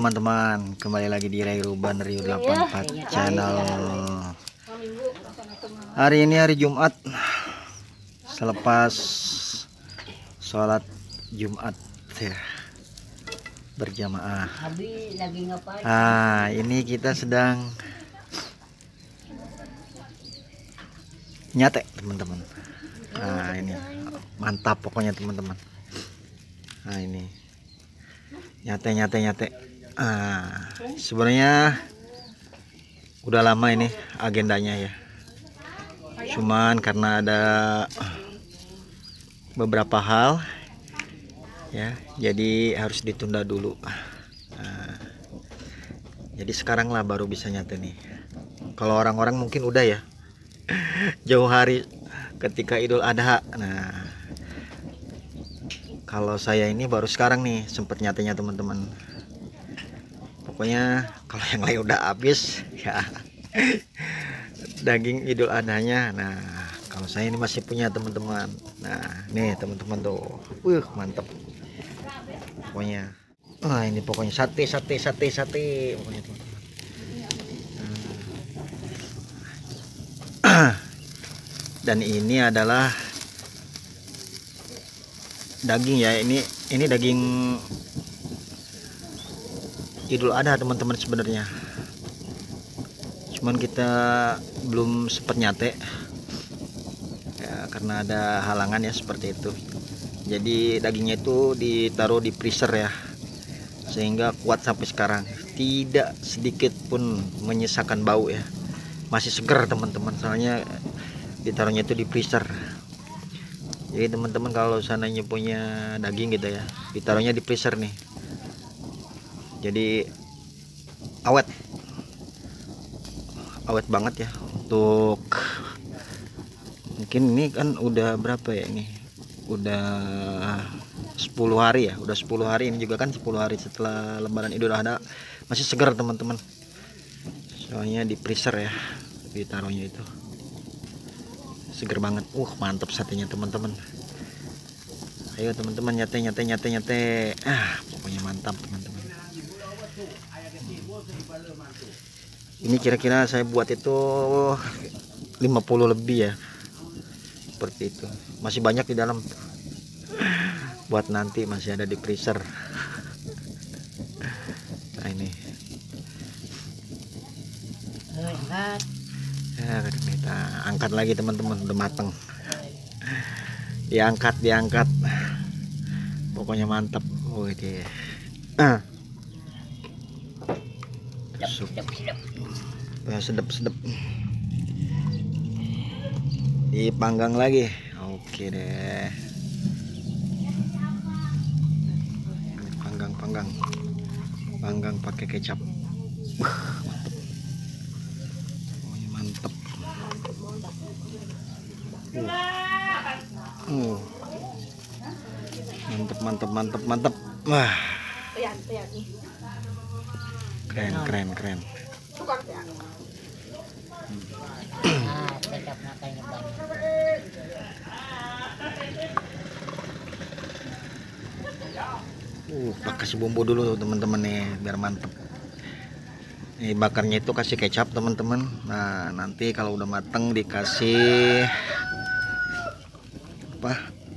teman-teman, kembali lagi di Ray Ruban Rio 84 channel. Hari ini hari Jumat. Selepas sholat Jumat ya berjamaah. Ah, ini kita sedang nyate teman-teman. Nah, ini mantap pokoknya teman-teman. Nah, ini nyate nyate nyate. Ah, sebenarnya udah lama ini agendanya ya. Cuman karena ada beberapa hal ya, jadi harus ditunda dulu. Nah, jadi sekarang lah baru bisa nyate nih. Kalau orang-orang mungkin udah ya jauh hari ketika Idul Adha. Nah, kalau saya ini baru sekarang nih sempet nyatanya teman-teman. Pokoknya kalau yang lain udah habis ya daging Idul Adhanya. Nah, kalau saya ini masih punya teman-teman. Nah, nih teman-teman tuh, wih mantep. Pokoknya, wah ini pokoknya sate, sate, sate, sate. Pokoknya teman-teman. dan ini adalah daging ya ini ini daging Idul Adha teman-teman sebenarnya. Cuman kita belum sempat nyate. Ya karena ada halangan ya seperti itu. Jadi dagingnya itu ditaruh di freezer ya sehingga kuat sampai sekarang. Tidak sedikit pun menyisakan bau ya. Masih seger teman-teman. Soalnya ditaruhnya itu di freezer. Jadi teman-teman kalau sananya punya daging gitu ya ditaruhnya di freezer nih jadi awet. Awet banget ya untuk mungkin ini kan udah berapa ya ini? Udah 10 hari ya udah 10 hari. Ini juga kan 10 hari setelah lebaran idul adha. Masih segar teman-teman. Soalnya di freezer ya ditaruhnya itu. Seger banget. Uh mantap satenya teman-teman. Ayo teman-teman nyate nyate nyate nyate. Ah pokoknya mantap teman-teman ini kira-kira saya buat itu 50 lebih ya. Seperti itu. Masih banyak di dalam. Buat nanti masih ada di freezer. Nah ini. Ya kita angkat lagi teman-teman. Udah mateng. Diangkat diangkat. Pokoknya mantap oh dia ah. Sup. Ya, sedap sedap. Dipanggang lagi. Oke deh. Panggang panggang. Panggang pakai kecap. Mantep. Pokoknya mantep. Uh. Uh. mantep mantep mantep mantep. Wah keren keren keren Ah, nakanya banyak. Uh, kasih bumbu dulu teman-teman nih biar mantep. Ini bakarnya itu kasih kecap teman-teman. Nah nanti kalau udah mateng dikasih apa?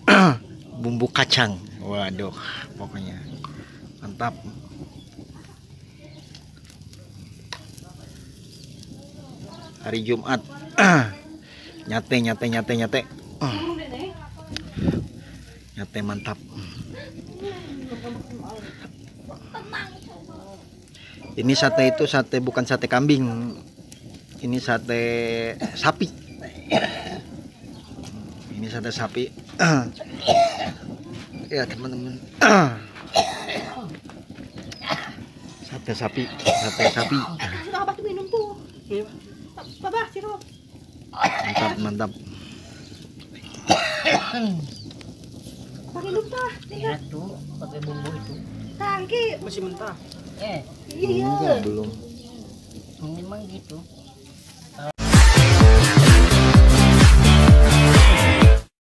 bumbu kacang. Waduh, pokoknya mantap. Hari Jumat. nyate nyate nyate nyate. Nyate mantap. Ini sate itu sate bukan sate kambing. Ini sate sapi. Ini sate sapi. ya teman-teman. sate sapi, sate sapi. Sudah apa tuh minum tuh? Baba, sirup. Mantap, mantap. Pakai lupa. Lihat tuh pakai bumbu itu. Tangki. Eh, Iya. Enggak, belum. memang gitu.